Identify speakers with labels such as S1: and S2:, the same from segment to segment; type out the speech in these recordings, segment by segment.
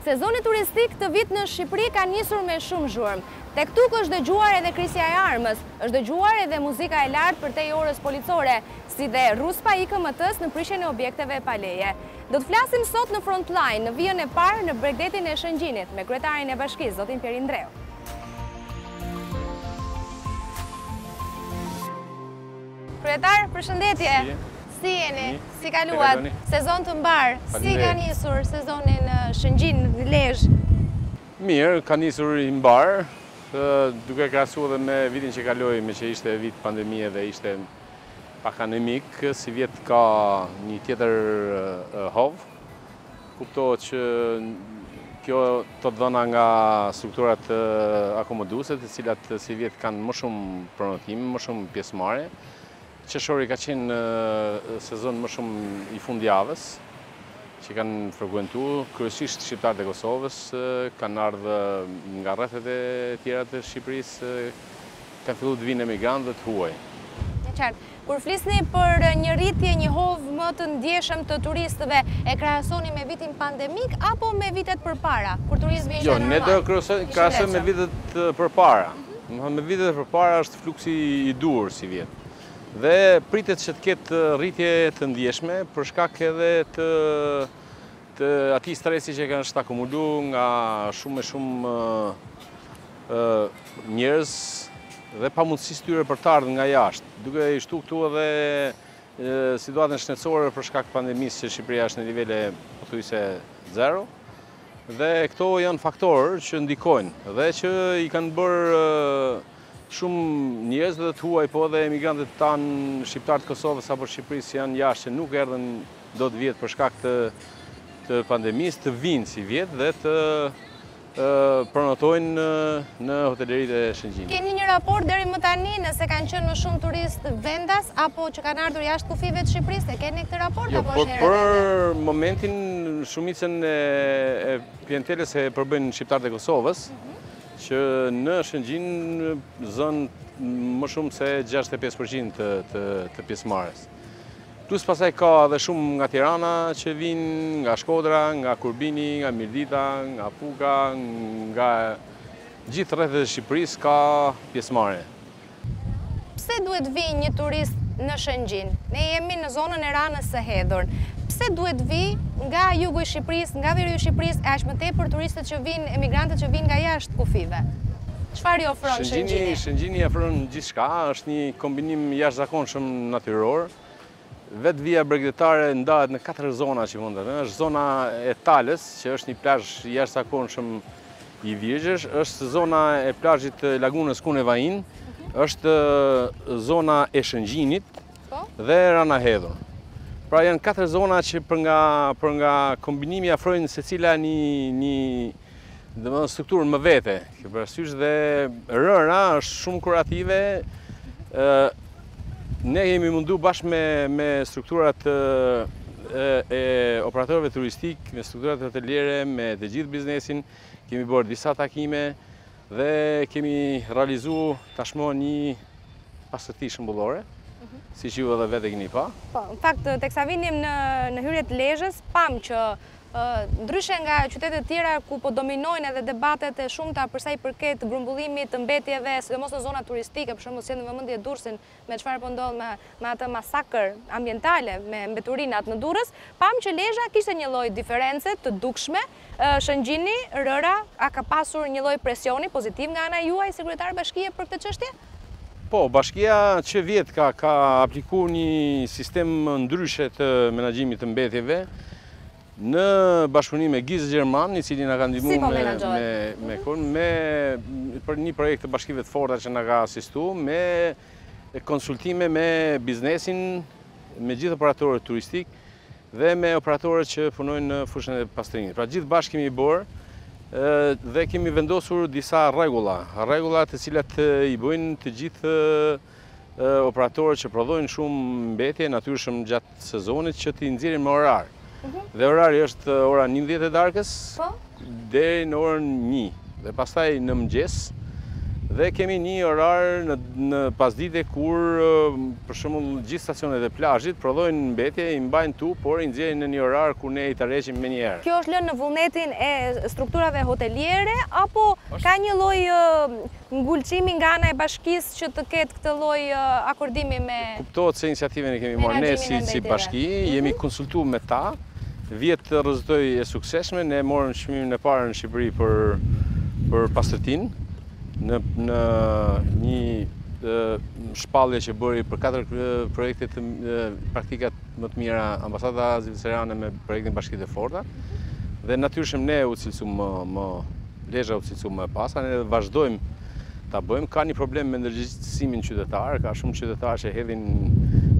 S1: Sezoni turistik këtë vit në Shqipëri ka nisur me shumë zhurmë. Tek tuk është dëgjuar edhe krisma e armës, është dëgjuar edhe muzika e lartë përtej orës policore, si dhe ruspa e IKMT-së në prishjen e objekteve pa leje. Do të flasim sot në Frontline, në vijën e parë, në bregdetin e Shëngjinit, me kryetarin e bashkisë, zotin Pjerin Ndreu. Kryetar, përshëndetje. Si jeni? Si kaluat? Sezon të mbarë. Si ka nisur sezoni në Shëngjin, në Lezhë?
S2: Mirë, ka nisur i mbarë, duke krahasu edhe me vitin që kaloi, meqë ishte vit pandemie dhe ishte pak anemik, sivjet ka një tjetër hov. Kuptohet që këto të dhëna nga strukturat akomoduese, të cilat sivjet kanë më shumë prenotime, më shumë pjesëmarrje. Qershori ka qenë sezon më shumë i fundjavës, që e kanë frekuentu, kryesisht shqiptarët e Kosovës, kanë ardhë nga rrethet e tjera të Shqipërisë, Kanë fillu të vijnë emigrantë dhe të huaj.
S1: E qartë. Kur flisni për një rritje një hov më të ndjeshëm të turistëve, e krahasoni me vitin pandemik apo me vitet përpara, kur turizmi ishte normal?
S2: Jo, ne e krahasojmë me vitet përpara. Domethënë me vitet e përpara është fluksi i duhur sivjet. Dhe pritet që të ketë rritje të ndjeshme për shkak edhe të Të atij stresi që kanë është akumulu nga shumë e shumë njerëz dhe pamundësisë tyre për të ardhë nga jashtë. Duke i shtu këtu edhe situatën shëndetësore për shkak pandemisë që Shqipëria është në nivele pothuajse zero. Dhe këto janë faktorë që ndikojnë dhe që i kanë bërë shumë njerëz dhe të huaj po dhe emigrantët tanë shqiptarët Kosovës apo Shqipërisë që janë jashtë që nuk erdhen dot vjet për shkak të të pandemisë, të vijnë sivjet dhe të prenotojnë në hoteleritë e Shëngjinit.
S1: Keni një raport deri më tani nëse kanë qenë më shumë turistë vendas, apo që kanë ardhur jashtë kufijve të Shqipërisë, e keni këtë raport,
S2: jo,
S1: apo është
S2: ende herët? Për momentin, shumicën e klientelës e përbëjnë shqiptarët e Kosovës, mhm. që në Shëngjin zënë më shumë se 65% të pjesëmarrjes. Plus pastaj ka edhe shumë nga Tirana që vijnë, nga Shkodra, nga Kurbini, nga Mirdita, nga Puka, nga gjithë rrethet e Shqipërisë ka pjesëmarrje.
S1: Pse duhet të vijë një turist në Shëngjin? Ne jemi në zonën e Ranës së Hedhur. Pse duhet të vijë nga jugu i Shqipërisë, nga veriu i Shqipërisë e aq më tepër turistët që vijnë, emigrantët që vijnë nga jashtë kufijve? Çfarë ofron Shëngjini?
S2: Shëngjini ofron gjithçka, është një kombinim i jashtëzakonshëm natyror. Vetë vija bregdetare ndahet në katër zona që mund të them. Është zona e Tales, që është një plazh i jashtëzakonshëm i virgjër, është zona e plazhit të lagunës Kune Vain, është zona e Shëngjinit po. dhe Rana e Hedhur. Pra janë katër zona që për nga për nga kombinimi ofrojnë secila një një domethënë strukturë më vete, ki parasysh dhe rëra është shumë kurative, ne jemi mundu bashkë me, me strukturat e, e operatorëve turistikë, me strukturat hoteliere, me të gjithë biznesin, kemi bërë disa takime dhe kemi realizu tashmo një pastërti shembullore, mhm. siç ju edhe vetë e keni pa.
S1: Po, në fakt, teksa vinim në, në hyrje të Lezhës, pamë që Ndryshe nga qytetet e tjera ku po dominojnë edhe debatet e shumta për sa i përket grumbullimit të mbetjeve, sidomos në zonat turistike, për shembull sjell në vëmendje Durrësin me çfarë po ndodh me me atë masakër ambientale me mbeturinat në Durrës, pamë që Lezha kishte një lloj diference të dukshme, Shëngjini, Rëra, a ka pasur një lloj presioni pozitiv nga ana juaj si kryetar bashkie për këtë çështje?
S2: Po, bashkia që vjet ka, ka apliku një sistem ndryshe të menaxhimit të mbetjeve, në bashkëpunim me GIZ gjerman, i cili na ka ndihmu
S1: po
S2: me, me, me, mhm. me, për një projekt të bashkive të forta që na ka asistu, me konsultime me biznesin, me gjithë operatorët turistikë, Dhe me operatorët që punojnë në fushën e pastrimit. Pra gjithë bashkë jemi bërë dhe kemi vendosur disa rregulla. Rregulla të cilat i bëjnë të gjithë operatorët që prodhojnë shumë mbetje natyrshëm gjatë sezonit që t'i nxjerrin me orar. Mhm. Dhe orari është ora 9 e darkës. Po. deri në orën një dhe pastaj në mëngjes dhe kemi një orar në pasdite kur për shembull gjithë stacionet e plazhit prodhojnë mbetje, i mbajnë aty, por i nxjerrin në një orar kur ne i tërheqim menjëherë.
S1: Kjo është lënë në vullnetin e strukturave hoteliere, apo ka një lloj ngulmimi nga ana e bashkisë që të ketë këtë lloj akordimi me.
S2: Kuptohet se iniciativën e kemi marrë ne si bashki, jemi konsultu me ta, vjet rezultoi e suksesshme, ne morëm çmimin e parë në Shqipëri për për pastërtinë në në një shpallje që bëri për katër projekte te praktikat më të mira ambasada zvicerane me projektin Bashkitë e Forta dhe natyrshëm ne u cilësuam më më Lezha u cilësua më e pastër dhe vazhdojmë ta bëjmë. Ka një problem me ndërgjegjësimin qytetar, ka shumë qytetarë që hedhin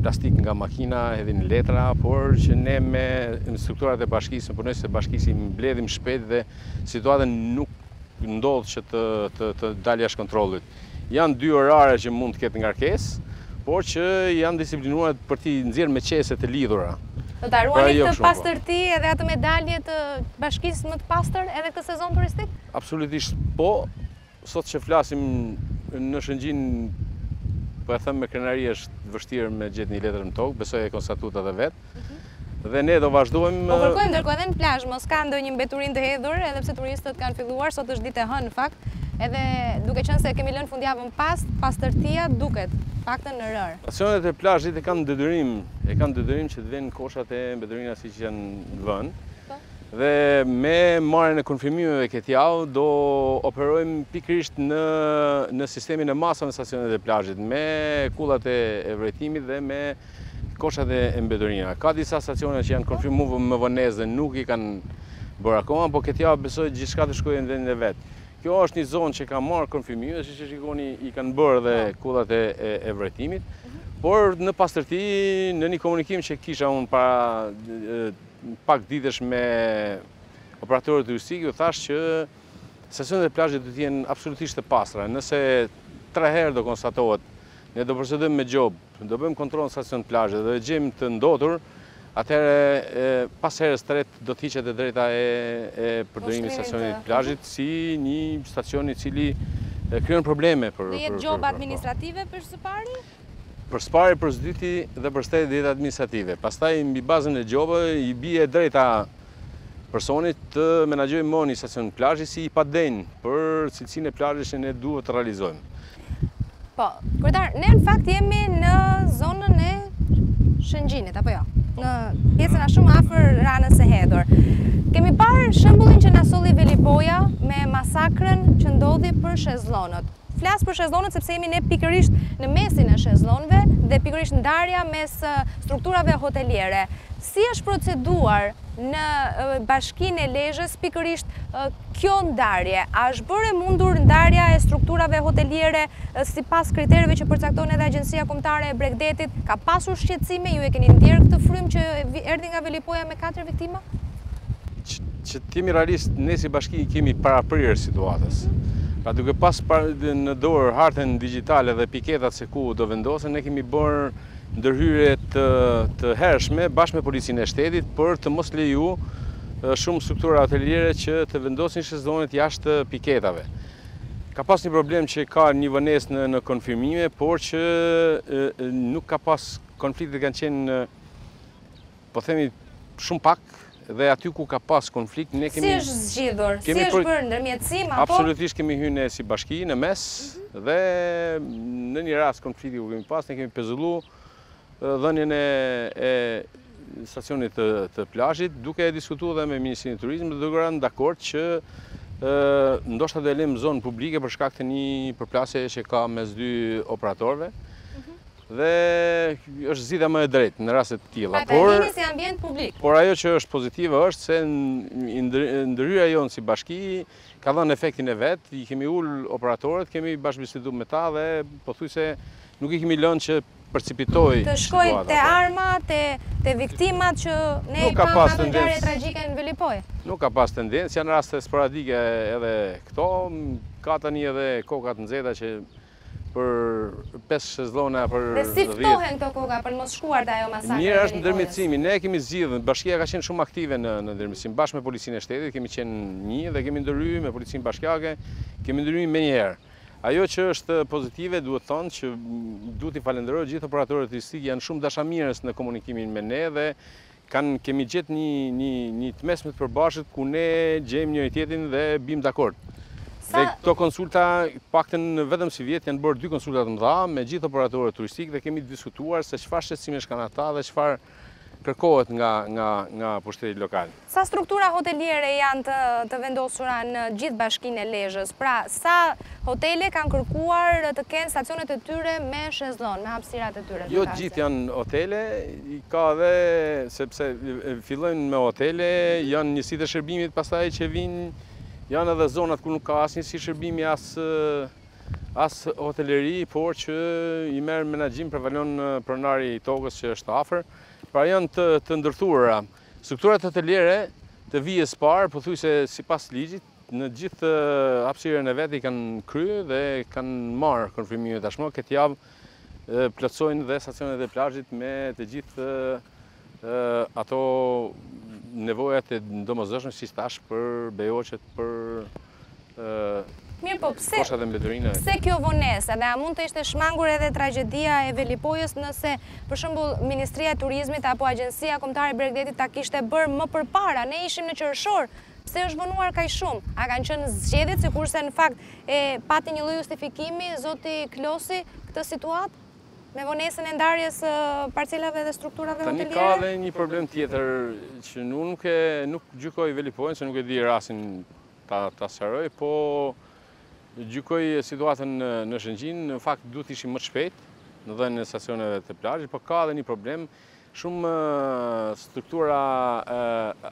S2: plastikë nga makina, hedhin letra, por që ne me strukturat e bashkisë, me punonjësit e bashkisë, i mbledhim shpejt dhe situatën nuk ndodh që të, të, të dalë jashtë kontrollit. Janë dy orare që mund të ketë ngarkesë, por që janë disiplinuar për t'i nxjerrë me qese të lidhura.
S1: Do ta ruani pra, ju këtë pastërti edhe atë medalje të bashkisë më të pastër edhe këtë sezon turistik?
S2: Absolutisht po. Sot që flasim në Shëngjin po e them me krenari është vështirë me gjetë një letër në tokë, besoj e konstatuat edhe vetë. Dhe ne do vazhdojmë...
S1: Po kërkojmë ndërkohë edhe në plazh, mos ka ndonjë mbeturinë të hedhur, edhe pse turistët kanë filluar, sot është ditë e hënë në fakt, edhe duke qenë se kemi lënë fundjavën pas, pastërtia duket, të paktën në rërë.
S2: Stacionet e plazhit e kanë detyrim, e kanë detyrim që të vënë koshat e mbeturinave siç janë vënë. Po. Dhe me marrjen e konfirmimeve këtë javë do operojmë pikërisht në në sistemin e masave në stacionet e plazhit, me kullat e vrojtimit dhe me Koshat e mbeturinave. Ka disa stacione që janë konfirmuar me vonesë dhe nuk i kanë bërë akoma, por këtë javë besoj gjithçka të shkojë në vendin e vet. Kjo është një zonë që ka marrë konfirmime, siç e shikoni i kanë bërë dhe po. kullat e, e vrojtimit. Mhm. Por në pastërti, në një komunikim që kisha unë para pak ditësh me operatorët turistikë, u thashë që stacionet e plazhit do të jenë absolutisht të pastra. Nëse tre herë do konstatohet Ne do procedojmë me gjobë, do bëjmë kontroll në stacion plazhi dhe e gjejmë të ndotur, atëherë pas herës së tretë do të hiqet e drejta e e përdorimit të stacionit të plazhit si një stacion i cili krijon probleme
S1: Do jetë gjobë administrative për së pari?
S2: Për së pari për së dyti dhe për së treti do jetë administrative. Pastaj mbi bazën e gjobës i bie e drejta Personit të menaxhojë më një stacion plazhi si i padenjë për cilësinë e plazhit që ne duhet të realizojmë.
S1: Po, kryetar, ne në fakt jemi në zonën e Shëngjinit, apo jo? Po. Në pjesën a shumë afër Ranës së Hedhur. Kemi parë shembullin që na solli Velipoja me masakrën që ndodhi për shezlonët. Flas për shezlonët sepse jemi ne pikërisht në mesin e shezlonëve dhe pikërisht ndarja mes strukturave hoteliere. Si është proceduar në Bashkinë e Lezhës pikërisht kjo ndarje? A është bërë e mundur ndarja e strukturave hoteliere sipas kritereve që përcakton edhe Agjencia Kombëtare e Bregdetit? Ka pasur shqetësime, ju e keni ndier këtë frymë që erdhi nga Velipoja me katër viktima?
S2: Që të jemi realistë, ne si bashki i kemi paraprirë situatës. Pra duke pas në dorë hartën digjitale dhe piketat se ku do vendosen, ne kemi bërë ndërhyrje të, të hershme bashkë me policinë e shtetit për të mos leju shumë struktura hoteliere që të vendosin shezlonët jashtë piketave. Ka pas një problem që ka një vonesë në, në konfirmime, por që nuk ka pas, konfliktet kanë qenë Po themi shumë pak dhe aty ku ka pas konflikt, ne kemi...
S1: Si është zgjidhur? Si është bërë ndërmjetësim, apo...
S2: Absolutisht kemi hynë ne si bashki, në mes, mhm. dhe në një rast konflikti ku kemi pas, ne kemi pezullu dhënien e stacionit të plazhit, duke e diskutu dhe me Ministrinë e Turizmit, dhe duke rënë dakord që ndoshta ta lëmë zonë publike për shkak të një përplasje që ka mes dy operatorve, Dhe është zgjidhja më e drejtë në raste të
S1: tilla. Por vendimi si ambient publik.
S2: Por ajo që është pozitive është se ndërhyrja jonë si bashki ka dhënë efektin e vet, i kemi ul operatorët, kemi bashkëbiseduar me ta dhe pothuajse nuk i kemi lënë që të precipitojë situata.
S1: Të shkoj te armët, te te viktimat që ne i pamë ato ngjarje tragjike në Velipojë.
S2: Nuk ka pas tendencë, janë raste sporadike edhe këto, ka tani edhe kokat nxehta që Për pesë shezlona, për dhjetë...
S1: Dhe si ftohen këto koka për të mos shkuar te ajo masakra
S2: e Velipojës? Mirë është ndërmjetësimi, ne e kemi zgjidhë, bashkia ka qenë shumë aktive në ndërmjetësim, bashkë me policinë e shtetit, kemi qenë një dhe kemi ndërhy me policinë bashkiake, kemi ndërhy menjëherë. Ajo që është pozitive, duhet thënë që duhet t'i falenderoj gjithë operatorët turistikë, janë shumë dashamirës në komunikimin me ne dhe Kanë kemi gjetë një një një të mesme të përbashkët ku ne gjejmë njëri tjetrin dhe bimë dakord. Sa... Dhe këto konsulta, të paktën vetëm sivjet, janë bërë dy konsulta të mëdha me gjithë operatorët turistikë dhe kemi diskutuar se çfarë shqetësimesh kanë ata dhe çfarë kërkohet nga, nga, nga pushteti lokal.
S1: Sa struktura hoteliere janë të, të vendosura në gjithë bashkinë e Lezhës? Pra, sa hotele kanë kërkuar të kenë stacionet e tyre me shezlon, me hapësirat e tyre?
S2: Jo gjithë janë hotele, Ka dhe sepse fillojnë me hotele, janë njësitë e shërbimit pastaj që vijnë, janë edhe zonat ku nuk ka as njësi shërbimi, as, as hoteleri, por që i merr në menaxhim, prevalon pronari i tokës që është afër, pra janë të, të ndërthurura. Strukturat hotelere të vijës së parë, pothuajse sipas ligjit, në gjithë hapësirën e vet i kanë kryer dhe kanë marrë konfirmime tashmë këtë javë plotësojnë dhe stacionet e plazhit me të gjithë ato nevojat e domosdoshme siç thash për bejuoçët për
S1: Mirë po pse, pse kjo vonesa dhe a mund të ishte shmangur edhe tragjedia e Velipojës nëse për shembull Ministria e Turizmit apo Agjencia Kombëtare e Bregdetit ta kishte bërë më përpara, ne ishim në qershor Pse është vonuar kaq shumë? A kanë qenë zgjedhjet, sikurse në fakt e pati një lloj justifikimi zoti Klosi këtë situatë me vonesën e ndarjes së parcelave dhe strukturave hoteliere?
S2: Tani ka edhe një problem tjetër që unë nuk e nuk gjykoj Velipojën se nuk e di rastin ta ta sqaroj, po gjykoj situatën në Shëngjin, në fakt duhet të ishim më të shpejtë në dhënien e stacioneve të plazhit, por ka edhe një problem Shumë struktura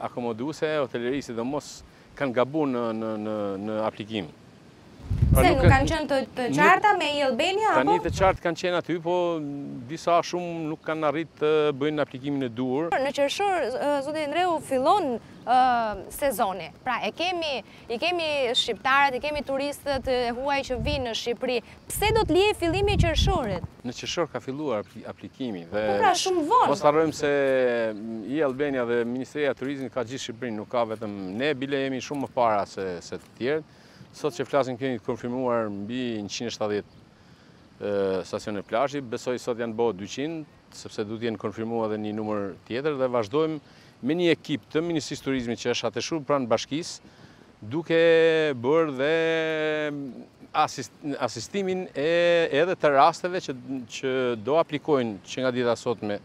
S2: akomoduese e hotellerisë sidomos kanë gabu në në aplikim.
S1: Pra nuk kanë qenë të qarta me e-Albania apo?
S2: Tani të qartë kanë qenë aty, po disa shumë nuk kanë arrit të bëjnë aplikimin e duhur.
S1: Në qershor, zoti Ndreu, fillon sezoni. Pra e kemi I kemi shqiptarët, i kemi turistët e huaj që vijnë në Shqipëri. Pse do të lihej fillimi i qershorit?
S2: Në qershor ka filluar aplikimi.
S1: Po pra, shumë vonë.
S2: Mos harrojmë se e-Albania dhe Ministria e Turizmit ka gjithë Shqipërinë, nuk ka vetëm ne, bile jemi shumë më para se të tjerët. Sot që flasim kemi të konfirmuar mbi njëqind e shtatëdhjetë stacione plazhi, besoj sot janë bo dyqind. sepse duhet të jenë konfirmuar edhe një numër tjetër dhe vazhdojmë me një ekip të Ministrisë së Turizmit që është atashuar pranë bashkisë, duke bërë dhe asistimin e edhe të rasteve që, që do aplikojnë që nga dita sotme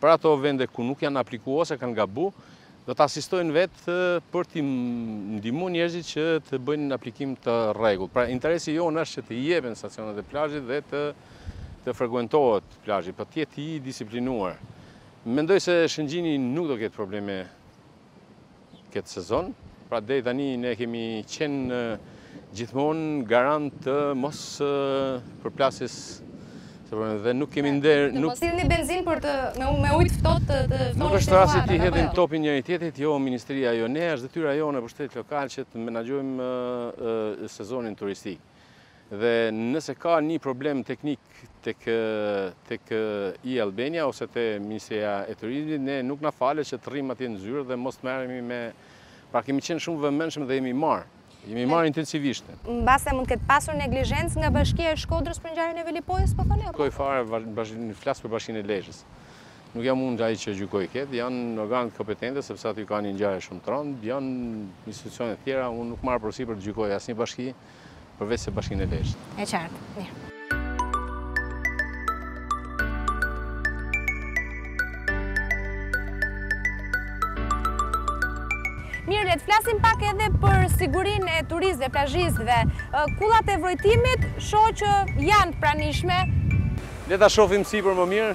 S2: për ato vende ku nuk janë aplikuar ose kanë gabu, do të asistojnë vetë për të ndihmuar njerëzit që të bëjnë një aplikim të rregullt. Pra interesi jonë është që të jepen stacionet e plazhit dhe të të frekuentohet plazhi, po të jetë i disiplinuar. Mendoj se Shëngjini nuk do ketë probleme këtë sezon, pra deri tani ne kemi qenë gjithmonë garant të mos përplasjes dhe nuk kemi nder...
S1: Të mos hidhni benzin por të me ujë të ftohtë të ftohni të
S2: Nuk është rasti t'i hedhim topin njëri-tjetrit, jo ministria jo ne, është detyra jonë si pushtet lokal që të menaxhojmë sezonin turistik. Dhe nëse ka një problem teknik tek tek e-Albania ose te Ministria e Turizmit, ne nuk na falet që të rrimë atje në zyrë dhe mos të merremi me pra kemi qenë shumë të vëmendshëm dhe jemi marrë. Jemi marrë intensivisht.
S1: Mbase mund të ketë pasur neglizhencë nga Bashkia e Shkodrës për ngjarjen e Velipojës, po thoni
S2: apo? Nuk e gjykoj fare, flas për Bashkinë e Lezhës. Nuk jam unë ai që gjykoj këtë, janë organet kompetente sepse aty ka një ngjarje shumë të rëndë, janë institucione të tjera, unë nuk marr përsipër të gjykoj asnjë bashki. përveç se Bashkinë e Lezhës.
S1: E qartë, mirë. Le të flasim pak edhe për sigurinë e turistëve, plazhistëve. Kullat e vrojtimit, shoh që janë të pranishme.
S2: Le ta shofim sipër më mirë.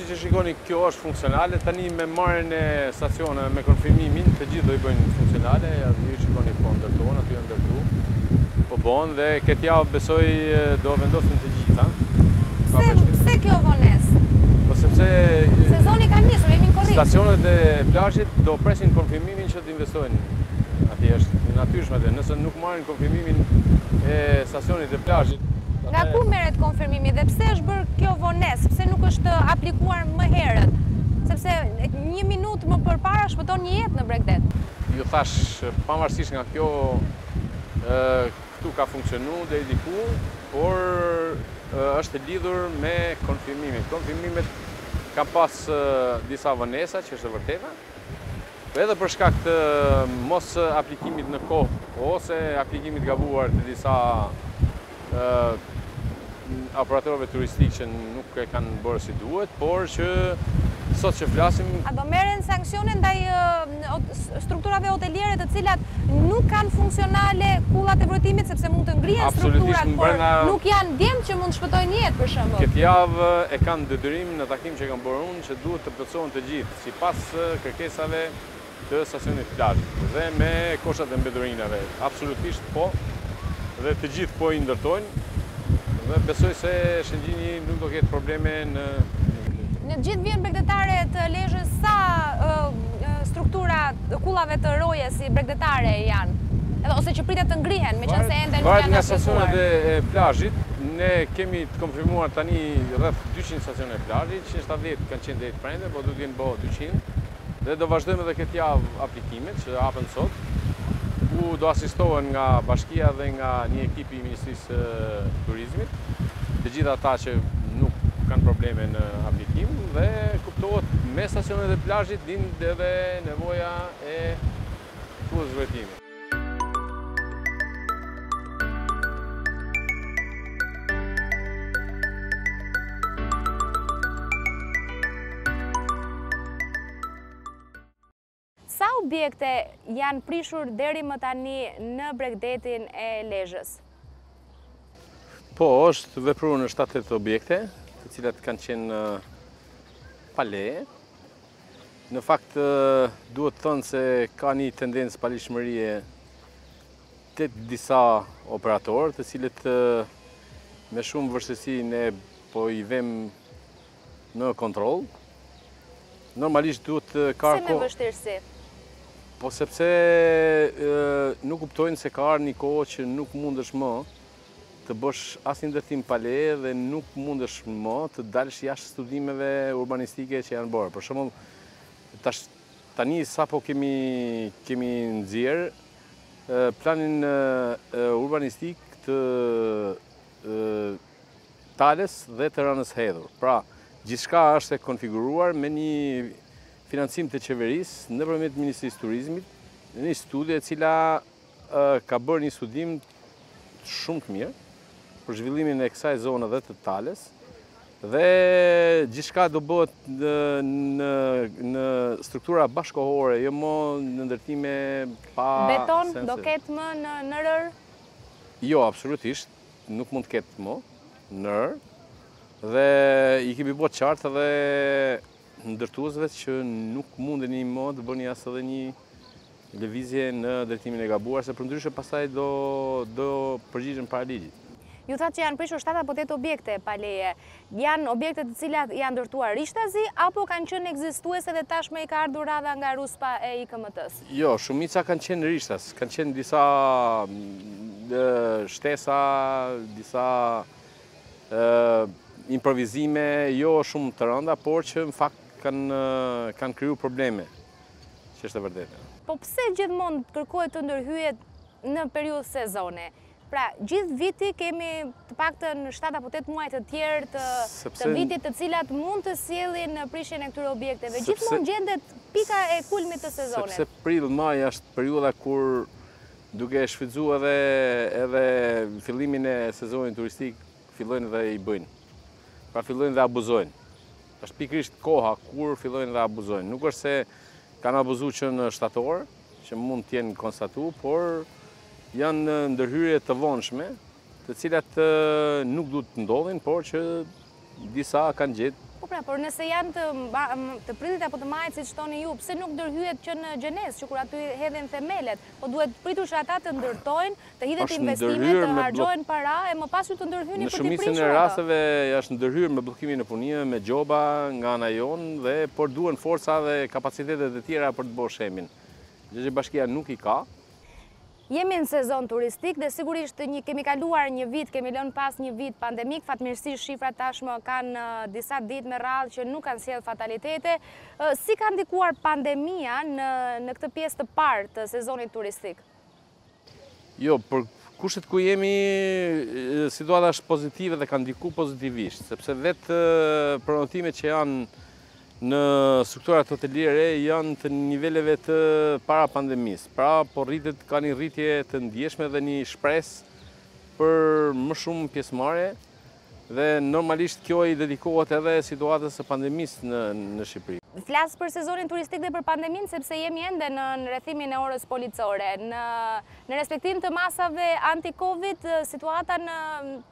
S1: Siç e
S2: shikoni kjo është funksionale, tani me marrjen e stacioneve, me konfirmimin, të gjithë do i bëjnë funksionale, ju i shikoni po ndërtohen, aty janë ndërtu, po bëhen dhe këtë javë besoj do vendosen të gjitha.
S1: Pse kjo vonesë?
S2: Po sepse...
S1: Sezoni ka nisur, jemi në korrik.
S2: Stacionet e plazhit do presin konfirmimin që të investojnë atje, është e natyrshme dhe, nëse nuk marrin konfirmimin e stacionit të plazhit.
S1: Nga ku merret konfirmimi dhe pse është bërë kjo vonesë, pse nuk është aplikuar më herët? Sepse një minutë më përpara shpëton një jetë në bregdet.
S2: Ju thashë, pavarësisht nga kjo, këtu ka funksionu deri diku, por është lidhur me konfirmimin. Konfirmimet kanë pas disa vonesa, që është e vërteta. Edhe për shkak të mos aplikimit në kohë ose aplikimit të gabuar të disa operatorëve turistikë që nuk e kanë bërë si duhet, por që sot që flasim,
S1: A do merren sanksione ndaj strukturave hoteliere të cilat nuk kanë funksionale kullat e vrojtimit sepse mund të ngrihen strukturat, por nuk janë djemtë që mund të shpëtojnë jetë për shembull?
S2: Këtë javë e kanë detyrim në takim që kam bërë unë që duhet të plotësohen të gjithë. sipas kërkesave të stacionit të plazhit dhe me koshat e mbeturinave, absolutisht po dhe të gjithë po i ndërtojnë dhe besoj se Shëngjini nuk do ketë probleme në.
S1: Në gjithë vijën bregdetare të Lezhës sa struktura të kullave të rojes bregdetare janë edhe ose që pritet të ngrihen meqenëse ende nuk janë vendosur?
S2: Varet nga stacionet e plazhit, ne kemi të konfirmuar tani rreth dyqind stacione plazhi, njëqind e shtatëdhjetë kanë qenë deri Prandaj po duhet të jenë bo dyqind dhe do vazhdojmë edhe këtë javë aplikimet që hapen sot, ku do asistohen nga bashkia dhe nga një ekip i Ministrisë së Turizmit, të gjithë ata që nuk kanë probleme në aplikim dhe kuptohet me stacionet e plazhit lind edhe nevoja e kullës së vrojtimit.
S1: Sa objekte janë prishur deri më tani në bregdetin e Lezhës?
S2: Po, është vepru në 7-8 objekte, të cilat kanë qenë pa leje, Në fakt, duhet thënë se ka një tendencë paligjshmërie te disa operatorë, të cilët me shumë vështirësi ne po i vem në kontroll. Normalisht duhet të ka...
S1: Pse me vështirësi?
S2: Po sepse nuk kuptojnë se ka ardhur një kohë që nuk mundesh më të bësh asnjë ndërtim pa leje dhe nuk mundesh më të dalësh jashtë studimeve urbanistike që janë bërë. Për shembull, tash tani sapo kemi kemi nxjerr planin urbanistik të Tales dhe të Rënës së Hedhur. Pra, gjithçka është e konfiguruar me një financim të qeverisë nëpërmjet Ministrisë Turizmit, në një studio e cila ka bërë një studim shumë të mirë për zhvillimin e kësaj zone dhe të Tales, dhe gjithçka do bëhet në struktura bashkëkohore, jo më në ndërtime pa...
S1: Beton do ketë më në rërë?
S2: Jo, absolutisht, nuk mund të ketë më në rërë, dhe i kemi bërë të qartë dhe ndërtuesve që nuk mundeni më të bëni as edhe një lëvizje në drejtimin e gabuar, se përndryshe pastaj do do përgjigjen para ligjit.
S1: Ju thatë që janë prishur shtatë apo tetë objekte pa leje. Janë objekte të cilat janë ndërtuar rishtazi apo kanë qenë ekzistuese dhe tashmë i ka ardhur radha nga ruspa e IKMT-së?
S2: Jo, shumica kanë qenë rishtaz, kanë qenë disa shtesa, disa improvizime jo shumë të rënda, por që në fakt kanë kanë kriju probleme. që është e vërtetë.
S1: Po pse gjithmonë kërkohet të ndërhyhet në periudhë sezoni? Pra, gjithë viti kemi të paktën shtatë apo tetë muaj të tjerë të vitit, të cilat mund të sjellin në prishjen e këtyre objekteve. Gjithmonë gjendet pika e kulmit të sezonit.
S2: Sepse prill, maj është periudha kur duke e shfrytëzuar edhe edhe fillimin e sezonit turistik, fillojnë dhe i bëjnë. Pra fillojnë dhe abuzojnë. Është pikërisht koha kur fillojnë dhe abuzojnë. Nuk është se kanë abuzu që në shtator, që mund të jenë konstatu, por janë ndërhyrje të vonshme, të cilat nuk duhet të ndodhin, por që disa kanë gjetë.
S1: Po pra, por nëse janë të, të prillit apo të majit, siç thoni ju, pse nuk ndërhyhet që në gjenezë, që kur aty hedhin themelet, po duhet pritur që ata të ndërtojnë Të hidhen investime, të harxhohen para e më pas ju të ndërhyni për t'i prishur
S2: ato. Në shumicën e rasteve është ndërhyrë me bllokimin e punimeve, me gjoba nga ana jonë dhe por duhen forca dhe kapacitete të tjera për të bo shembjen. Gjë që bashkia nuk i ka.
S1: Jemi në sezon turistik dhe sigurisht një kemi kaluar një vit, kemi lënë pas një vit pandemik, fatmirësisht shifrat tashmë kanë disa ditë me radhë që nuk kanë sjellë fatalitete. Si ka ndikuar pandemia në këtë pjesë të parë të sezonit turistik?
S2: Jo, për kushtet ku jemi, situata është pozitive dhe ka ndiku pozitivisht, sepse vetë prenotimet që janë në strukturat hoteliere janë të niveleve të para pandemisë. Pra, po rritet, ka një rritje të ndjeshme dhe një shpresë për më shumë pjesëmarrje, Dhe normalisht kjo i dedikohet edhe situatës së pandemisë në Shqipëri.
S1: Flas për sezonin turistik dhe për pandeminë sepse jemi ende nën rrethimin e orës policore. Në respektim të masave anti-Covid, situata në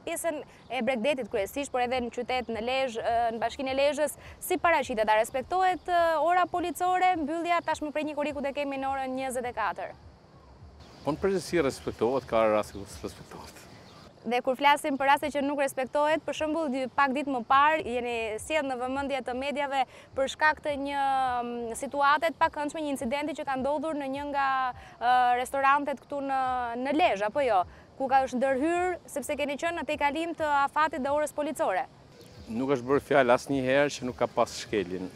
S1: pjesën e bregdetit kryesisht, por edhe në qytet, në Lezhë, në bashkinë e Lezhës, si paraqitet? A respektohet ora policore? Mbyllja tashmë prej një korrikut e kemi në orën njëzet e katër.
S2: Po në përgjithësi respektohet, ka raste kur s'respektohet.
S1: Dhe kur flasim për raste që nuk respektohet, për shembull, pak ditë më parë jeni sjellë në vëmendje të mediave për shkak të një situate të pakëndshme, një incidenti që ka ndodhur në një nga restorantet këtu në në Lezhë, apo jo? Ku ka është ndërhyrë sepse keni qenë në tejkalim të afatit dhe orës policore.
S2: Nuk është bërë fjalë asnjëherë që nuk ka pas shkelje në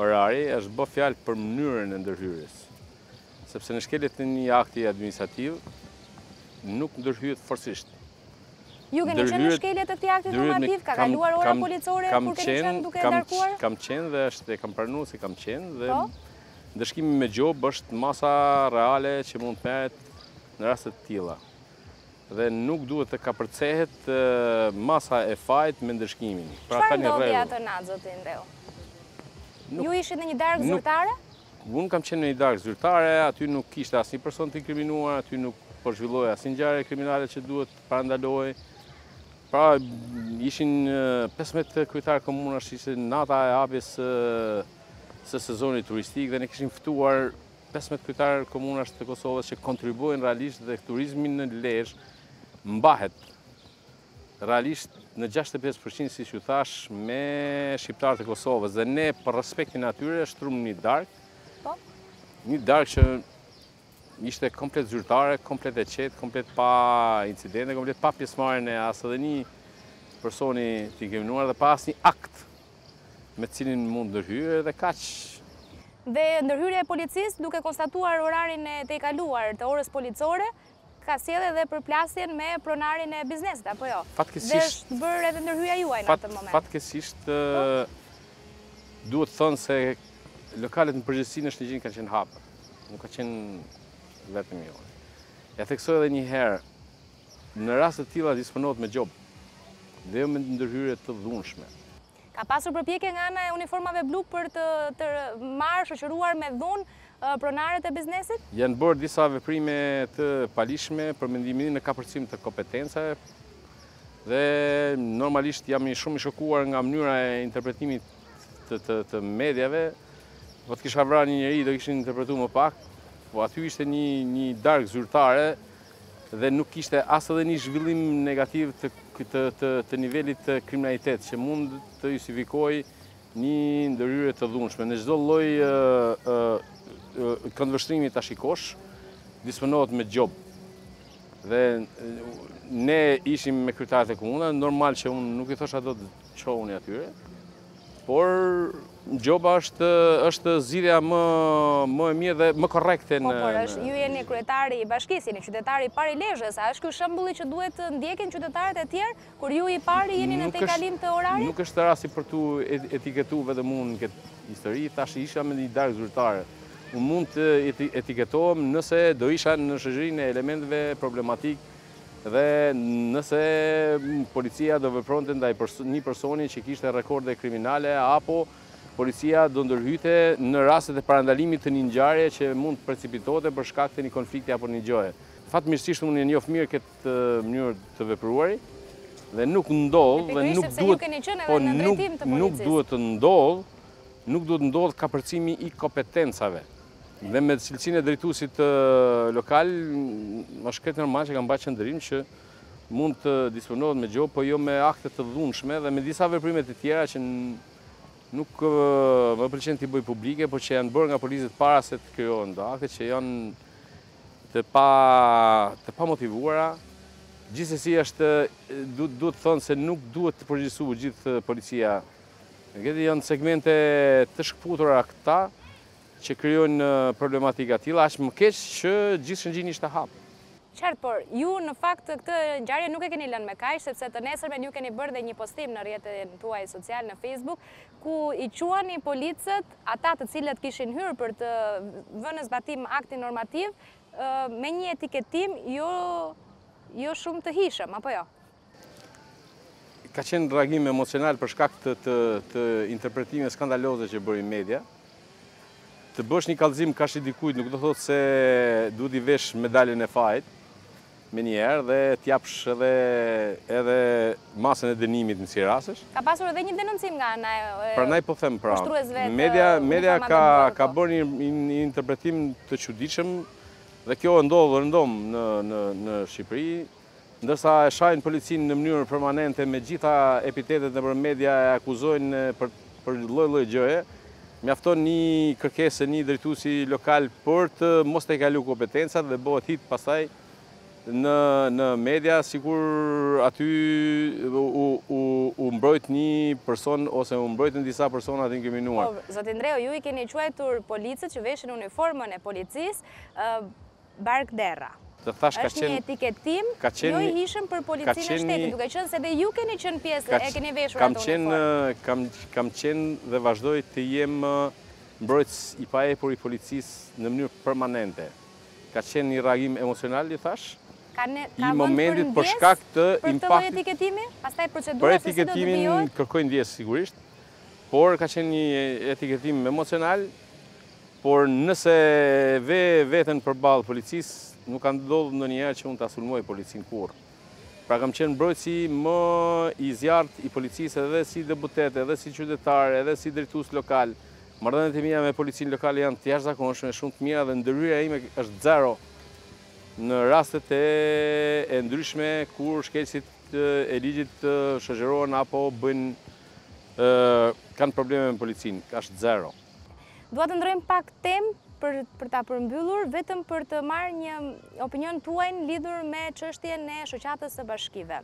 S2: orar, është bë fjalë për mënyrën e ndërhyrjes. Sepse në shkelje të një akti administrativ nuk ndërhyhet forcërisht.
S1: Ju keni qenë në shkelje të këtij akti normativ, ka kaluar ora policore kur keni qenë duke darkuar?
S2: Kam qenë dhe e kam pranuar se kam qenë dhe po? ndëshkimi me gjobë është masa reale që mund të merret në raste të tilla. Dhe nuk duhet të kapërcehet masa e fajit me ndëshkimin.
S1: Pra ka një rregull. Çfarë ndodhi atë natë zoti Ndreu? Ju ishit në një darkë zyrtare?
S2: Unë kam qenë në një darkë zyrtare, aty nuk kishte asnjë person të inkriminuar, aty nuk po zhvillohej asnjë ngjarje kriminale që duhet të parandalohej. Pra ishin 15 kryetar komunash, ishte nata e hapjes së sezonit turistik dhe ne kishim ftuar 15 kryetar komunash të Kosovës që kontribuojnë realisht dhe turizmi në Lezhë mbahet realisht në gjashtëdhjetë e pesë për qind siç ju thashë me shqiptarët e Kosovës dhe ne për respektin atyre shtrum një darkë po. një darkë që ishte komplet zyrtare, komplet e qetë, komplet pa incidente, komplet pa pjesëmarrjen e as edhe një personi të inkriminuar dhe pa asnjë akt me cilin mund ndërhyrë dhe kaq
S1: Dhe ndërhyrja e policisë duke konstatuar orarin e tejkaluar të orës policore, Ka sjellë edhe përplasjen me pronarin e biznesit, apo jo?
S2: Fatkeqësisht...
S1: Dhe është bërë edhe ndërhyrja juaj në atë moment.
S2: Fatkeqësisht, duhet të thënë se lokalet në përgjithësi në Shëngjin kanë qenë hapur. Nuk ka qenë vetëm kjo. E theksoj edhe një herë, në raste të tilla disponohet me gjobë, dhe jo me ndërhyrje të dhunshme.
S1: Ka pasur përpjekje nga ana e uniformave blu për të të marrë shoqëruar me dhunë pronarët e biznesit?
S2: Janë bërë disa veprime të paligjshme për mendimin tim në kapërcim të kompetencave dhe normalisht jam shumë i shokuar nga mënyra e interpretimit të të të mediave. Po të kisha vrarë një njeri do kishin interpretuar më pak, po aty ishte një një darkë zyrtare dhe nuk kishte as edhe një zhvillim negativ të nivelit të kriminalitetit që mund të justifikojë një ndërhyrje të dhunshme. Në çdo lloj këndvështrimi ta shikosh, disponohet me gjobë. Dhe ne ishim me kryetarët e komunave, normal që unë nuk i thosha dot çohuni atyre, Por gjoba është është zgjidhja më më e mirë dhe më korrekte
S1: po, në Po, por është ju jeni kryetari i bashkisë, jeni qytetari i parë i Lezhës, a është ky shembulli që duhet të ndjekin qytetarët e tjerë kur ju i pari jeni në tejkalim të orarit?
S2: Nuk është rasti për t'u etiketu vetëm unë në këtë histori, tash isha me një darkë zyrtare. Unë mund të etiketohem nëse do isha në shoqërinë e elementëve problematikë Dhe nëse policia do vepronte ndaj një personi që kishte rekorde kriminale apo policia do ndërhyte në rastet e parandalimit të një ngjarje që mund të precipitonte për shkak të një konflikti apo një gjëje. Fatmirësisht unë e njoh mirë këtë mënyrë të vepruari dhe nuk ndodh dhe nuk duhet po nuk duhet të ndodh nuk duhet të ndodh kapërcimi i kompetencave. Dhe me cilësinë e drejtuesit lokal, është krejt normal që kam mbajt qëndrim që mund të disponohet me gjobë, po jo me akte të dhunshme dhe me disa veprime të tjera që nuk më pëlqen t'i bëj publike, por që janë bërë nga policët para se të krijohen do akte që janë të pa të pa motivuara. Gjithsesi është duhet duhet të thënë se nuk duhet të përgjithësohet gjithë policia. Gjithë janë segmente të shkëputura këta, Që krijojnë problematika të tilla, aq më keq që gjithë Shëngjini ishte hap.
S1: Qartë, por ju në fakt këtë ngjarje nuk e keni lënë me kaq, sepse të nesërmen ju keni bërë dhe një postim në rrjetin tuaj social në Facebook, ku i quani policët, ata të cilët kishin hyrë për të vënë në zbatim aktin normativ, me një etiketim jo jo shumë të hijshëm, apo jo?
S2: Ka qenë reagim emocional për shkak të, të, të interpretimeve skandaloze që bëri media. Të bësh një kallëzim karshi dikujt nuk do thotë se duhet t'i vësh medaljen e fajit menjëherë dhe t'japsh edhe, edhe masën e dënimit në kësi rastesh.
S1: Ka pasur edhe një denoncim nga ana
S2: e Prandaj po them pra, media, media ka, ka bërë një, një interpretim të çuditshëm dhe kjo ndodh rëndom në, në, në Shqipëri, Ndërsa e shajnë policinë në mënyrë permanente me gjitha epitetet nëpër media e akuzojnë për për lloj lloj gjëje, mjafton nji kërkesë e nji drejtuesi lokal për të mos tejkalu kompetencat dhe bëhet hit pastaj në në media sikur aty u u u mbrojt nji person ose u mbrojtën disa persona të inkriminuar.
S1: Po, zoti Ndreu, ju i keni quajtur policët që veshin uniformën e policisë, Barkderra. Është një etiketim, jo i hijshëm për Policinë e Shtetit, duke qenë se dhe ju keni qenë pjesë, e keni veshur atë
S2: uniformë. Kam qenë dhe vazhdoj të jem mbrojtës i paepur i Policisë në mënyrë permanente. Ka qenë një reagim emocional, ju thash,
S1: i momentit
S2: për shkak të
S1: impaktit. Ka vend për ndjesë për këtë lloj etiketimi? Pastaj procedura
S2: se si do të vijohet? Për etiketimin kërkoj ndjesë sigurisht, por ka qenë një etiketim emocional, Por nëse vë veten përballë policisë, nuk ka ndodhur ndonjëherë që unë ta sulmoj policinë kurrë. Pra kam qenë mbrojtësi më i zjarrtë i policisë edhe si deputet, edhe si qytetar, edhe si drejtues lokal. Marrëdhëniet e mia me policinë lokale janë të jashtëzakonshme, shumë të mira dhe ndërhyrja ime është zero në rastet e e ndryshme kur shkelësit e ligjit shoqërohen apo bëjnë kanë probleme me policinë, është zero.
S1: Dua të ndërrojmë pak temë për, për ta përmbyllur, vetëm për të marrë një opinion tuajin lidhur me çështjen e shoqatës së bashkive.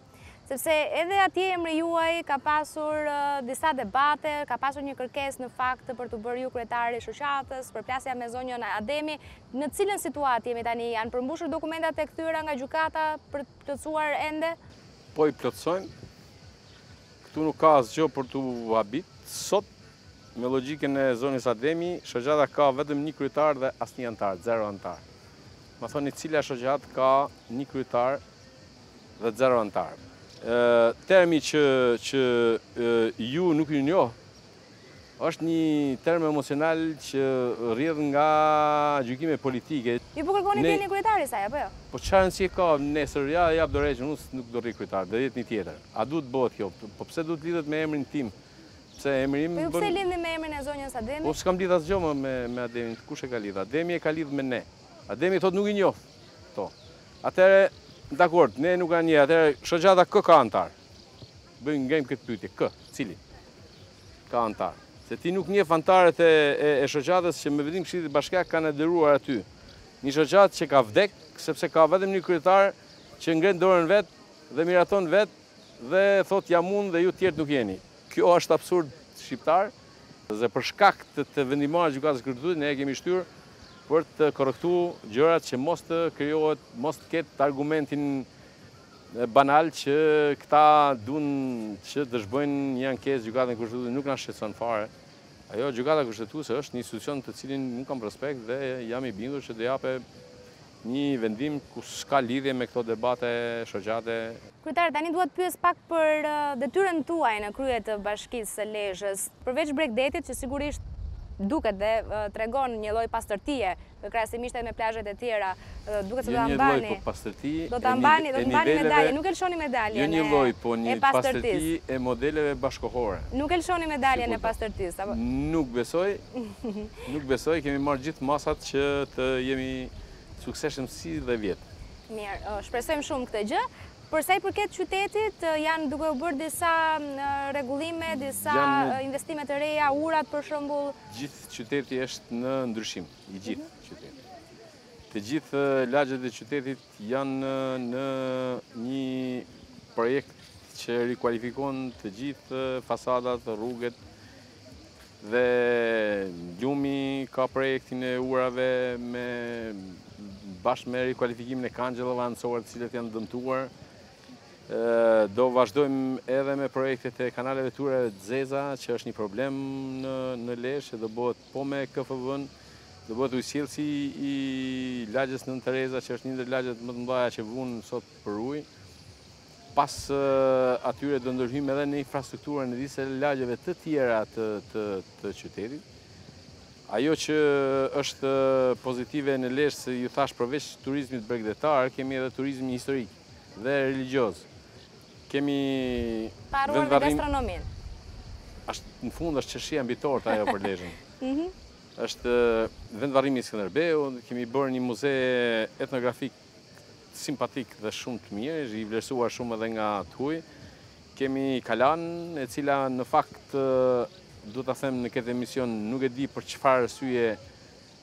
S1: Sepse edhe atje emri juaj ka pasur disa debate, ka pasur një kërkesë në fakt për t'u bërë ju kryetar i shoqatës, përplasja me zonjën Ademi, në cilën situatë jemi tani, janë përmbushur dokumentat e kthyera nga gjykata për të plotësuar ende?
S2: Po i plotësojnë, këtu nuk ka asgjo për t'u habit, sot Me logjikën e zonjës Ademi, shoqata ka vetëm një kryetar dhe asnjë anëtar, zero anëtarë. Më thoni cila shoqatë ka një kryetar dhe zero anëtarë? Termi që që ju nuk ju njoh është një term emocional që rrjedh nga gjykime politike.
S1: Ju po kërkoni të jeni një kryetar i saj, apo jo?
S2: Po çfarë rëndësie ka nesër, ja, jap dorëheqjen, unë nuk do rri kryetar, do jetë një tjetër. A duhet të bëhet kjo? Po pse duhet të lidhet me emrin tim? Pse emri im bën.
S1: Po ju pse lidhni me emrin e zonjës Ademi?
S2: Unë s'kam lidh asgjë më me Ademin, kush e ka lidh? Ademi e ka lidh me ne. Ademi thotë nuk i njoh këto. Atëherë, dakord, në nuk na njeh, atëherë shoqata kë ka anëtar? Bëjmë ngremë këtë pyetje, kë? Cili? Ka anëtar. Se ti nuk njeh anëtarët e, e, e shoqatës që me vendim të këshillit bashkiak kanë aderuar aty. Një shoqatë që ka vdek, sepse ka vetëm një kryetar që ngren dorën vet dhe miraton vet dhe thotë jam unë dhe ju tjerët nuk jeni. Kjo është absurd shqiptar dhe për shkak të të vendimeve të Gjykatës Kushtetuese ne e kemi shtyrë për të korrektu gjërat që mos të krijohet, mos të ketë argumentin banal që këta dun që të bëjnë një ankesë në Gjykatën Kushtetuese nuk na shqetson fare. Ajo gjykata kushtetuse është një institucion të cilin unë kam respekt dhe jam i bindur që do japë Një vendim ku s'ka lidhje me këto debate shoqate.
S1: Kryetar, tani dua t'ju pyes pak për detyrën tuaj në krye të Bashkisë së Lezhës. Përveç bregdetit, që sigurisht duket dhe tregon një lloj pastërtie, krahasimisht edhe me plazhet e tjera, duket se do ta
S2: mbani. Jo një lloj, po
S1: pastërti e niveleve. Do ta mbani medaljen, nuk e lëshoni medaljen e pastërtisë.
S2: Jo një lloj, po një pastërti e modeleve bashkëkohore.
S1: Nuk e lëshoni medaljen e pastërtisë, apo?
S2: Nuk besoj. Nuk besoj, kemi marrë gjithë masat që të jemi të suksesshëm si dhe vjet.
S1: Mirë, shpresojmë shumë këtë gjë. Për sa i përket qytetit, janë duke u bërë disa rregullime, disa investime të reja, urat për shembull.
S2: Gjithë qyteti është në ndryshim, i gjithë mhm. qyteti. Të gjithë lagjet e qytetit janë në një projekt që rikualifikon të gjithë fasadat, rrugët, Dhe lumi ka projektin e urave me bashkë me rikualifikimin e kangjellave anësore të cilat janë dëmtuar. Do vazhdojmë edhe me projektet e kanaleve të ujërave të zeza, që është një problem në Lezhë, do bëhet po me KFV-në, do bëhet ujësjellësi i lagjes Nënë Tereza, që është një ndër lagjet më të mëdhaja që vun sot për ujë. Pas atyre do ndërhyjmë edhe në infrastrukturën e disa lagjeve të tjera të qytetit. Ajo që është pozitive në Lezhë, se ju thash përveç turizmit bregdetar, kemi edhe turizmin historik dhe religioz. Kemi vendvarrim...
S1: Paruar në gastronomin.
S2: Në fund është qershia mbi tortë ajo për Lezhën. Mhm. është vendvarrimi i Skënderbeut, kemi bërë një muze etnografik simpatik dhe shumë të mirë, është i vlerësuar shumë edhe nga të huajt. Kemi Kalanë, e cila në fakt du ta them në këtë emision nuk e di për çfarë arsye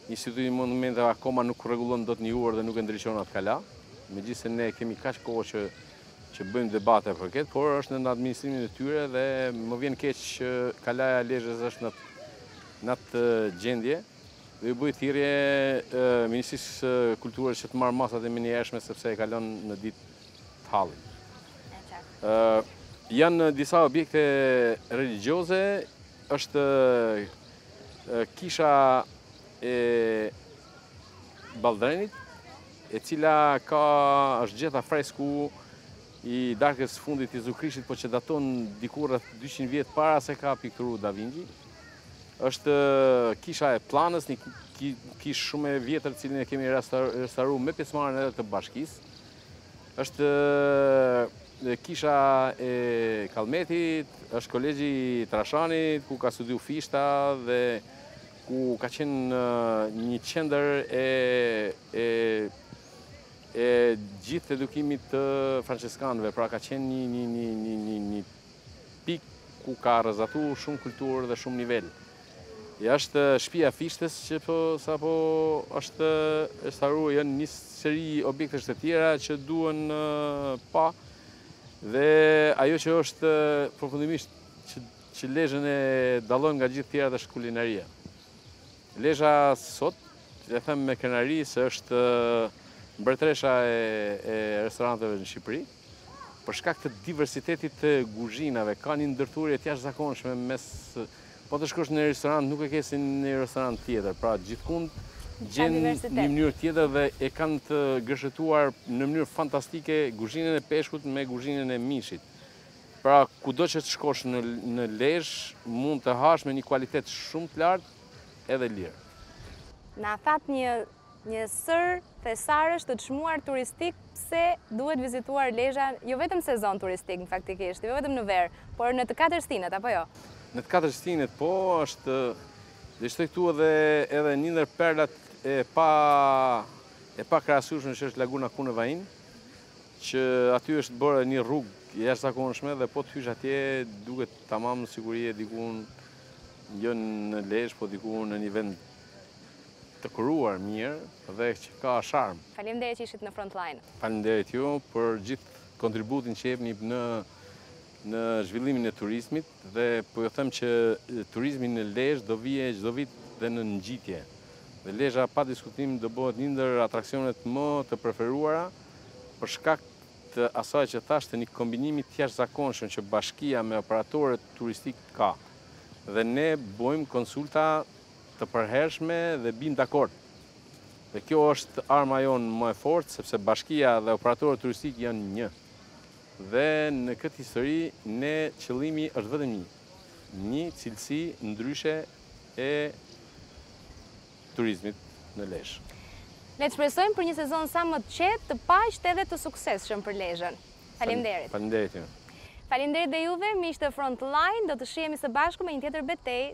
S2: Instituti i Monumenteve akoma nuk rregullon dot një urë dhe nuk e ndriçon atë kala. Megjithëse ne kemi kaq kohë që që bëjmë debate për këtë, por është në administrimin e tyre dhe më vjen keq që kalaja e Lezhës është në në atë gjendje. Dhe i bëj thirrje Ministrisë së Kulturës që të marrë masat e menjëhershme sepse e kalon në ditë të hallin. Janë disa objekte religjioze, është kisha e Balldrenit, e cila ka është gjet afresku i darkës së fundit Jezu Krishtit, po që daton diku rreth 200 vjet para se ka pikturu Da Vinci. Është kisha e Pllanës, një kishë shumë e vjetër, të cilën e kemi restauru me pjesëmarrjen edhe të bashkisë. Është kisha e Kallmetit, është kolegji i Troshanit, ku ka studiu Fishta dhe ku ka qenë një qendër e, e, e gjithë edukimit të françeskanëve, pra ka qenë një, një, një, një, një, një pikë ku ka rrezatu shumë kulturë dhe shumë nivel. Është shpia e Fishtës që po, sa po restaurohet, janë një seri objektesh të tjera që duhen pa, dhe ajo që është përfundimisht që, që Lezhën e dallon nga gjithë tjera dhe është kulinaria. Lezha sot, e them me krenari se është mbretëresha e, e restoranteve në Shqipëri, Për shkak të diversitetit të guzhinave, ka një ndërthurje të jashtëzakonshme mes po të shkosh në një restorant, nuk e ke si në një restorant tjetër. Pra gjithkund gjen një mënyrë tjetër dhe e kanë të gërshetuar në mënyrë fantastike guzhinën e peshkut me guzhinën e mishit. Pra kudo që të shkosh në në Lezhë, mund të hash me një kualitet shumë të lartë edhe lirë.
S1: Na thatë një Një sërë thesarësh të çmuar turistikë pse duhet vizituar Lezha jo vetëm sezon turistik në faktikisht, jo vetëm në verë, por në të katër stinët, apo jo?
S2: Në të katër stinët po, është do ishte këtu edhe edhe një ndër perlat e pa e pakrahasueshme që është Laguna Kune Vain, që aty është bërë një rrugë e jashtëzakonshme dhe po të hysh atje duket tamam sikur je diku jo në Lezhë, po diku në një vend të kuruar mirë dhe që ka
S1: sharm. Faleminderit që ishit në Frontline.
S2: Faleminderit ju për gjithë kontributin që jepni në në zhvillimin e turizmit dhe po ju them që turizmi në Lezhë do vijë çdo vit dhe në ngjitje. Dhe Lezha pa diskutim do bëhet një ndër atraksionet më të preferuara për shkak të asaj që thashë të një kombinimi të jashtëzakonshëm që bashkia me operatorët turistikë ka. Dhe ne bëjmë konsulta të përhershme dhe biem dakord. Dhe kjo është arma jonë më e fortë, sepse bashkia dhe operatorët turistikë janë një. Dhe në këtë histori, ne qëllimi është vetëm një. Një cilësi ndryshe e turizmit në Lezhë.
S1: Le të shpresojmë për një sezon sa më të qetë, të paqtë edhe të suksesshëm për Lezhën. Faleminderit.
S2: Faleminderit ju.
S1: Faleminderit dhe juve, miq të Frontline, do të shihemi së bashku me një tjetër betejë.